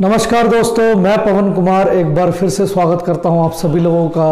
नमस्कार दोस्तों, मैं पवन कुमार एक बार फिर से स्वागत करता हूँ आप सभी लोगों का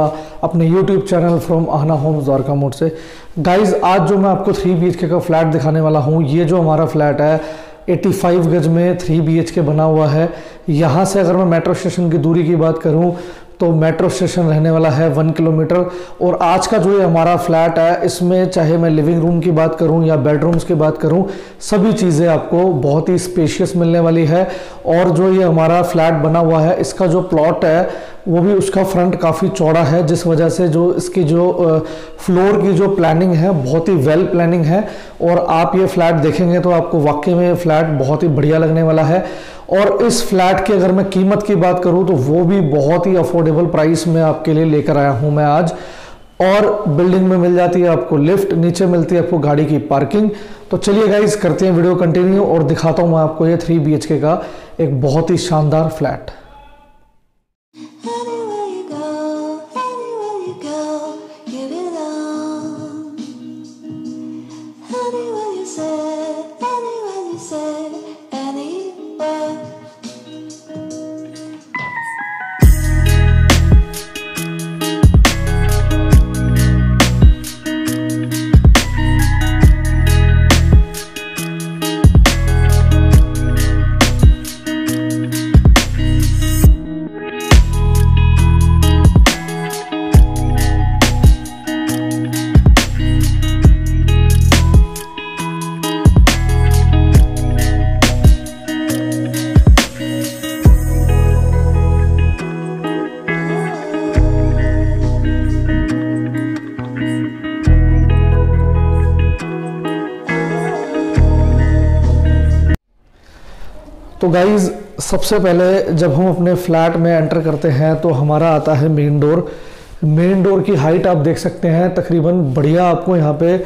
अपने YouTube channel from Aahna home Dwarka Mor से। गाइस आज जो मैं आपको थ्री बी का फ्लैट दिखाने वाला हूँ, ये जो हमारा फ्लैट है 85 गज में थ्री बी बना हुआ है। यहाँ से अगर मैं मेट्रो स्टेशन की दूरी की बात करूँ तो मेट्रो स्टेशन रहने वाला है वन किलोमीटर। और आज का जो ये हमारा फ्लैट है, इसमें चाहे मैं लिविंग रूम की बात करूँ या बेडरूम्स की बात करूँ, सभी चीज़ें आपको बहुत ही स्पेशियस मिलने वाली है। और जो ये हमारा फ्लैट बना हुआ है, इसका जो प्लॉट है वो भी उसका फ्रंट काफ़ी चौड़ा है, जिस वजह से जो इसकी जो फ्लोर की जो प्लानिंग है, बहुत ही वेल प्लानिंग है। और आप ये फ्लैट देखेंगे तो आपको वाकई में ये फ्लैट बहुत ही बढ़िया लगने वाला है। और इस फ्लैट की अगर मैं कीमत की बात करूँ तो वो भी बहुत ही अफोर्डेबल प्राइस में आपके लिए लेकर आया हूँ मैं आज। और बिल्डिंग में मिल जाती है आपको लिफ्ट नीचे मिलती है आपको गाड़ी की पार्किंग तो चलिए गाइज़ करते हैं वीडियो कंटिन्यू और दिखाता हूँ मैं आपको ये थ्री बी का एक बहुत ही शानदार फ्लैट तो गाइज़ सबसे पहले जब हम अपने फ्लैट में एंटर करते हैं तो हमारा आता है मेन डोर मेन डोर की हाइट आप देख सकते हैं, तकरीबन बढ़िया आपको यहाँ पे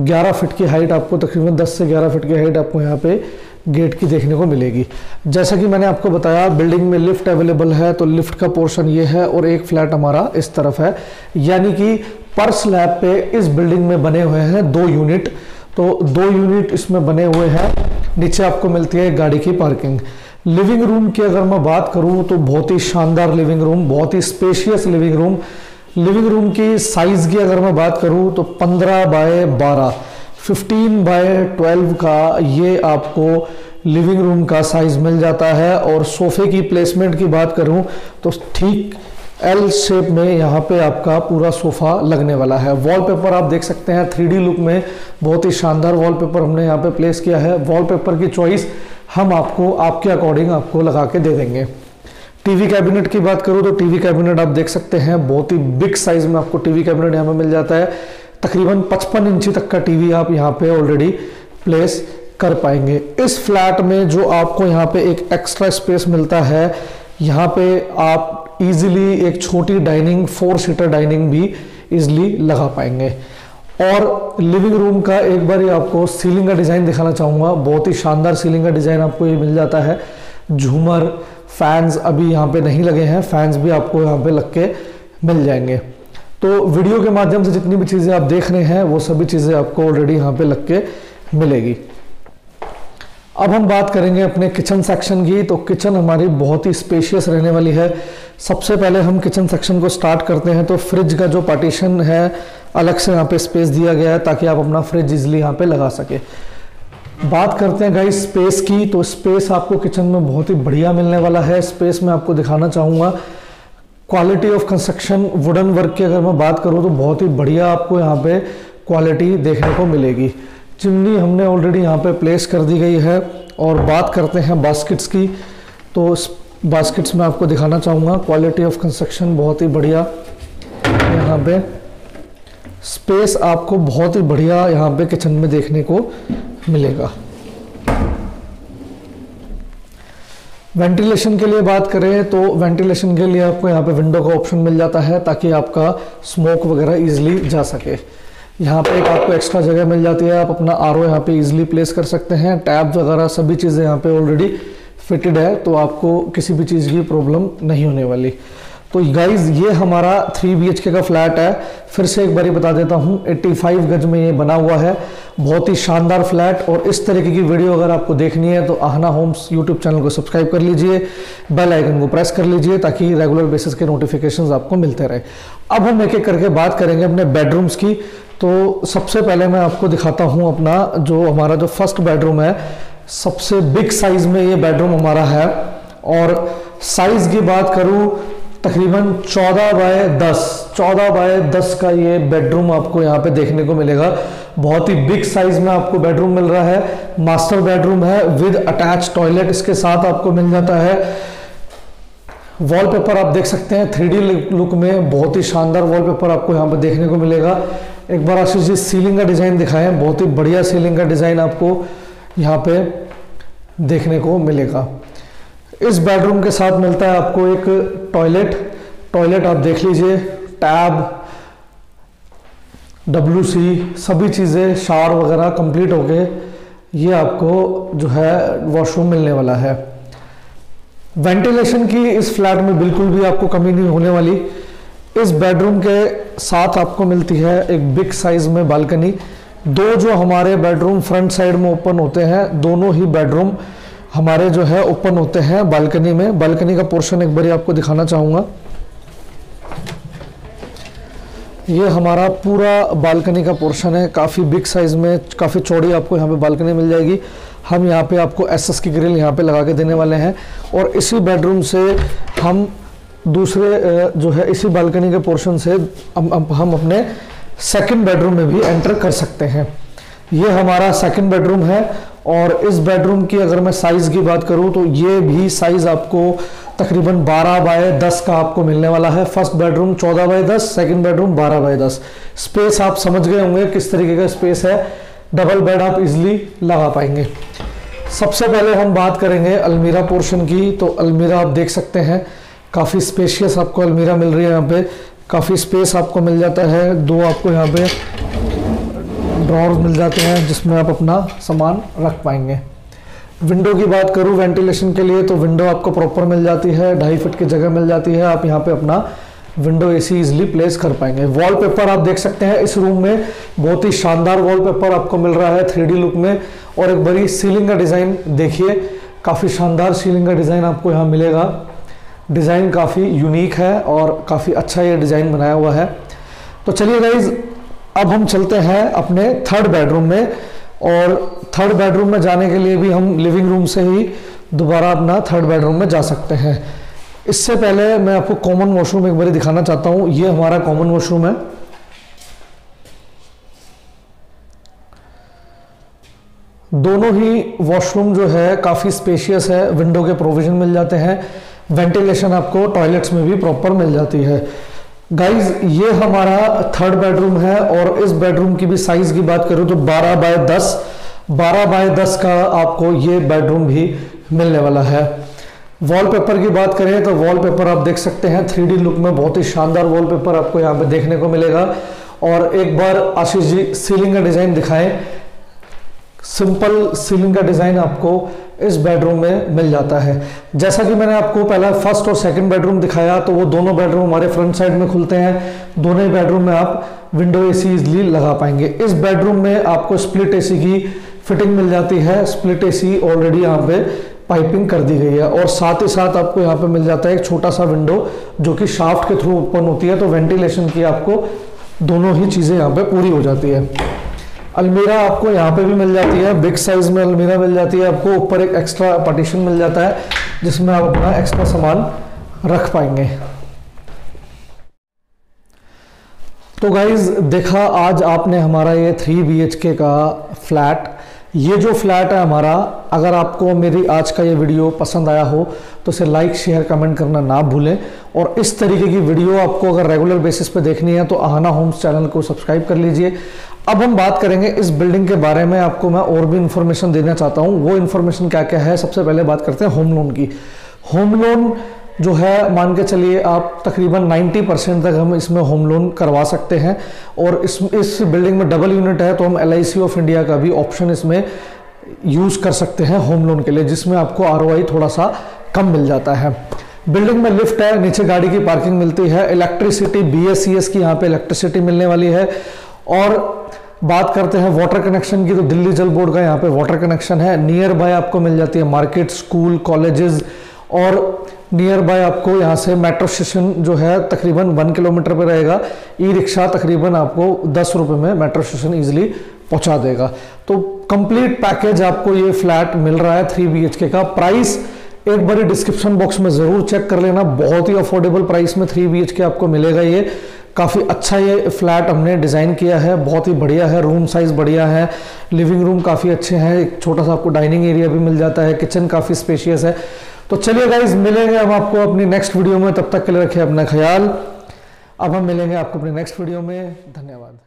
11 फीट की हाइट आपको, तकरीबन 10 से 11 फीट की हाइट आपको यहाँ पे गेट की देखने को मिलेगी. जैसा कि मैंने आपको बताया बिल्डिंग में लिफ्ट अवेलेबल है तो लिफ्ट का पोर्शन ये है और एक फ्लैट हमारा इस तरफ़ है. यानी कि पर स्लैब पे इस बिल्डिंग में बने हुए हैं दो यूनिट तो दो यूनिट इसमें बने हुए हैं. नीचे आपको मिलती है गाड़ी की पार्किंग लिविंग रूम की अगर मैं बात करूँ तो बहुत ही शानदार लिविंग रूम बहुत ही spacious living room living room की साइज़ की अगर मैं बात करूँ तो 15 बाय 12 15 बाय 12 का ये आपको लिविंग रूम का साइज़ मिल जाता है. और सोफे की प्लेसमेंट की बात करूँ तो ठीक एल शेप में यहाँ पे आपका पूरा सोफा लगने वाला है। वॉलपेपर आप देख सकते हैं थ्री लुक में बहुत ही शानदार वॉलपेपर हमने यहाँ पे प्लेस किया है। वॉलपेपर की चॉइस हम आपको, आपके अकॉर्डिंग आपको लगा के दे देंगे। टीवी कैबिनेट की बात करूँ तो टीवी कैबिनेट आप देख सकते हैं, बहुत ही बिग साइज़ में आपको टीवी कैबिनेट यहाँ पे मिल जाता है। तकरीबन 55 इंची तक का टीवी आप यहाँ पे ऑलरेडी प्लेस कर पाएँगे। इस फ्लैट में जो आपको यहाँ पे एक एक्स्ट्रा स्पेस मिलता है, यहाँ पे आप इजीली एक छोटी डाइनिंग फोर सीटर डाइनिंग भी इजीली लगा पाएँगे। और लिविंग रूम का एक बार आपको सीलिंग का डिज़ाइन दिखाना चाहूँगा। बहुत ही शानदार सीलिंग का डिज़ाइन आपको ये मिल जाता है। झूमर फैंस अभी यहाँ पे नहीं लगे हैं। फैंस भी आपको यहाँ पे लग के मिल जाएँगे। तो वीडियो के माध्यम से जितनी भी चीज़ें आप देख रहे हैं, वो सभी चीज़ें आपको ऑलरेडी यहाँ पे लग के मिलेगी। अब हम बात करेंगे अपने किचन सेक्शन की। तो किचन हमारी बहुत ही स्पेशियस रहने वाली है। सबसे पहले हम किचन सेक्शन को स्टार्ट करते हैं तो फ्रिज का जो पार्टीशन है, अलग से यहाँ पे स्पेस दिया गया है ताकि आप अपना फ्रिज इजिली यहाँ पे लगा सके। बात करते हैं गाइस स्पेस की तो स्पेस आपको किचन में बहुत ही बढ़िया मिलने वाला है। स्पेस में आपको दिखाना चाहूँगा। Quality of construction wooden work की अगर मैं बात करूँ तो बहुत ही बढ़िया आपको यहाँ पे क्वालिटी देखने को मिलेगी। चिमनी हमने ऑलरेडी यहाँ पे प्लेस कर दी गई है और बात करते हैं बास्केट्स की। तो बास्केट्स में आपको दिखाना चाहूँगा। क्वालिटी ऑफ़ कंस्ट्रक्शन बहुत ही बढ़िया यहाँ पे। स्पेस आपको बहुत ही बढ़िया यहाँ पे किचन में देखने को मिलेगा। वेंटिलेशन के लिए बात करें तो वेंटिलेशन के लिए आपको यहाँ पे विंडो का ऑप्शन मिल जाता है ताकि आपका स्मोक वगैरह इजीली जा सके। यहाँ पे एक आपको एक्स्ट्रा जगह मिल जाती है। आप अपना आर ओ यहाँ पे इजीली प्लेस कर सकते हैं। टैब वगैरह सभी चीज़ें यहाँ पे ऑलरेडी फिटेड है तो आपको किसी भी चीज़ की प्रॉब्लम नहीं होने वाली। तो गाइज़ ये हमारा थ्री बी का फ्लैट है। फिर से एक बारी बता देता हूँ 85 गज में ये बना हुआ है। बहुत ही शानदार फ्लैट और इस तरीके की वीडियो अगर आपको देखनी है तो आहना होम्स यूट्यूब चैनल को सब्सक्राइब कर लीजिए। बेल आइकन को प्रेस कर लीजिए, ताकि रेगुलर बेसिस के नोटिफिकेशन आपको मिलते रहे। अब हम एक एक करके बात करेंगे अपने बेडरूम्स की। तो सबसे पहले मैं आपको दिखाता हूँ अपना जो हमारा जो फ़र्स्ट बेडरूम है सबसे बिग साइज़ में ये बेडरूम हमारा है। और साइज़ की बात करूँ, तकरीबन 14 बाय 10 14 बाय 10 का ये बेडरूम आपको यहाँ पे देखने को मिलेगा। बहुत ही बिग साइज़ में आपको बेडरूम मिल रहा है। मास्टर बेडरूम है विद अटैच टॉयलेट इसके साथ आपको मिल जाता है। वॉलपेपर आप देख सकते हैं थ्री लुक में बहुत ही शानदार वॉलपेपर आपको यहाँ पे देखने को मिलेगा। एक बार आशीष जी सीलिंग का डिज़ाइन दिखाएँ, बहुत ही बढ़िया सीलिंग का डिज़ाइन आपको। यहाँ पे देखने को मिलेगा। इस बेडरूम के साथ मिलता है आपको एक टॉयलेट टॉयलेट आप देख लीजिए टैब डब्ल्यू सी सभी चीज़ें शार वगैरह कंप्लीट हो गए। ये आपको जो है वॉशरूम मिलने वाला है। वेंटिलेशन की इस फ्लैट में बिल्कुल भी आपको कमी नहीं होने वाली। इस बेडरूम के साथ आपको मिलती है एक बिग साइज़ में बालकनी दो जो हमारे बेडरूम फ्रंट साइड में ओपन होते हैं दोनों ही बेडरूम हमारे जो है ओपन होते हैं बालकनी में। बालकनी का पोर्शन एक बार आपको दिखाना चाहूँगा। ये हमारा पूरा बालकनी का पोर्शन है। काफ़ी बिग साइज़ में काफ़ी चौड़ी आपको यहाँ पे बालकनी मिल जाएगी। हम यहाँ पे आपको एसएस की ग्रिल यहाँ पे लगा के देने वाले हैं। और इसी बेडरूम से हम दूसरे जो है इसी बालकनी के पोर्शन से हम, हम अपने सेकंड बेडरूम में भी एंटर कर सकते हैं। ये हमारा सेकंड बेडरूम है और इस बेडरूम की अगर मैं साइज़ की बात करूँ तो ये भी साइज़ आपको तकरीबन 12 बाय 10 का आपको मिलने वाला है। First bedroom 14 by 10 second bedroom 12 by 10 space आप समझ गए होंगे किस तरीके का स्पेस है। डबल बेड आप इजिली लगा पाएँगे। सबसे पहले हम बात करेंगे अलमीरा पोर्शन की। तो अलमीरा आप देख सकते हैं, काफ़ी स्पेशियस आपको अलमीरा मिल रही है यहाँ पे। काफ़ी स्पेस आपको मिल जाता है। दो आपको यहाँ पे ड्रॉर्स मिल जाते हैं जिसमें आप अपना सामान रख पाएँगे। विंडो की बात करूँ वेंटिलेशन के लिए तो विंडो आपको प्रॉपर मिल जाती है, ढाई फीट की जगह मिल जाती है। आप यहाँ पे अपना विंडो एसी इजिली प्लेस कर पाएँगे। वॉलपेपर आप देख सकते हैं, इस रूम में बहुत ही शानदार वॉलपेपर आपको मिल रहा है थ्री लुक में। और एक बड़ी सीलिंग का डिज़ाइन देखिए, काफ़ी शानदार सीलिंग का डिज़ाइन आपको यहाँ मिलेगा। डिज़ाइन काफ़ी यूनिक है और काफ़ी अच्छा ये डिज़ाइन बनाया हुआ है। तो चलिए गाइज़ अब हम चलते हैं अपने थर्ड बेडरूम में और थर्ड बेडरूम में जाने के लिए भी हम लिविंग रूम से ही दोबारा अपना थर्ड बेडरूम में जा सकते हैं। इससे पहले मैं आपको कॉमन वॉशरूम एक बार दिखाना चाहता हूँ। ये हमारा कॉमन वॉशरूम है। दोनों ही वॉशरूम जो है काफ़ी स्पेशियस है विंडो के प्रोविज़न मिल जाते हैं। वेंटिलेशन आपको टॉयलेट्स में भी प्रॉपर मिल जाती है। गाइज़ ये हमारा थर्ड बेडरूम है और इस बेडरूम की भी साइज़ की बात करूँ तो 12 बाय 10 12 बाय 10 का आपको ये बेडरूम भी मिलने वाला है। वॉलपेपर की बात करें तो वॉलपेपर आप देख सकते हैं थ्री लुक में बहुत ही शानदार वॉलपेपर आपको यहाँ पे देखने को मिलेगा। और एक बार आशीष जी सीलिंग का डिज़ाइन दिखाएँ। सिंपल सीलिंग का डिज़ाइन आपको इस बेडरूम में मिल जाता है। जैसा कि मैंने आपको पहला फ़र्स्ट और सेकंड बेडरूम दिखाया तो वो दोनों बेडरूम हमारे फ्रंट साइड में खुलते हैं। दोनों ही बेडरूम में आप विंडो एसी इजली लगा पाएँगे। इस बेडरूम में आपको स्प्लिट एसी की फिटिंग मिल जाती है। स्प्लिट एसी ऑलरेडी यहाँ पे पाइपिंग कर दी गई है और साथ ही साथ आपको यहाँ पे मिल जाता है एक छोटा सा विंडो, जो कि शाफ्ट के थ्रू ओपन होती है तो वेंटिलेशन की आपको दोनों ही चीज़ें यहाँ पे पूरी हो जाती है। अलमीरा आपको यहाँ पे भी मिल जाती है बिग साइज़ में अलमीरा मिल जाती है, आपको ऊपर एक एक्स्ट्रा पार्टीशन मिल जाता है, जिसमें आप अपना एक्स्ट्रा सामान रख पाएँगे। तो गाइज़ देखा आज आपने हमारा ये थ्री बी का फ्लैट ये जो फ्लैट है हमारा, अगर आपको मेरी आज का ये वीडियो पसंद आया हो तो इसे लाइक शेयर कमेंट करना ना भूलें। और इस तरीके की वीडियो आपको अगर रेगुलर बेसिस पे देखनी है तो आहाना होम्स चैनल को सब्सक्राइब कर लीजिए। अब हम बात करेंगे इस बिल्डिंग के बारे में। आपको मैं और भी इन्फॉर्मेशन देना चाहता हूँ। वो इन्फॉर्मेशन क्या क्या है? सबसे पहले बात करते हैं होम लोन की। होम लोन जो है, मान के चलिए आप तकरीबन 90 परसेंट तक हम इसमें होम लोन करवा सकते हैं। और इस इस बिल्डिंग में डबल यूनिट है तो हम LIC ऑफ़ इंडिया का भी ऑप्शन इसमें यूज़ कर सकते हैं होम लोन के लिए, जिसमें आपको ROI थोड़ा सा कम मिल जाता है। बिल्डिंग में लिफ्ट है, नीचे गाड़ी की पार्किंग मिलती है। इलेक्ट्रिसिटी बी की यहाँ पे इलेक्ट्रिसिटी मिलने वाली है। और बात करते हैं वाटर कनेक्शन की तो दिल्ली जल बोर्ड का यहाँ पे वाटर कनेक्शन है। नियर बाय आपको मिल जाती है मार्केट स्कूल कॉलेजेस और नियर बाय आपको यहाँ से मेट्रो स्टेशन जो है, तकरीबन वन किलोमीटर पे रहेगा। ई रिक्शा तकरीबन आपको दस रुपये में मेट्रो स्टेशन ईजिली पहुँचा देगा। तो कंप्लीट पैकेज आपको ये फ्लैट मिल रहा है थ्री बी का। प्राइस एक बार डिस्क्रिप्शन बॉक्स में ज़रूर चेक कर लेना। बहुत ही अफोर्डेबल प्राइस में थ्री बी आपको मिलेगा ये। काफ़ी अच्छा ये फ्लैट हमने डिज़ाइन किया है, बहुत ही बढ़िया है, रूम साइज़ बढ़िया है लिविंग रूम काफ़ी अच्छे हैं, एक छोटा सा आपको डाइनिंग एरिया भी मिल जाता है किचन काफ़ी स्पेशियस है। तो चलिए गाइज़ मिलेंगे हम आपको अपनी नेक्स्ट वीडियो में, तब तक के लिए रखें अपना ख्याल। अब हम मिलेंगे आपको अपने नेक्स्ट वीडियो में, धन्यवाद।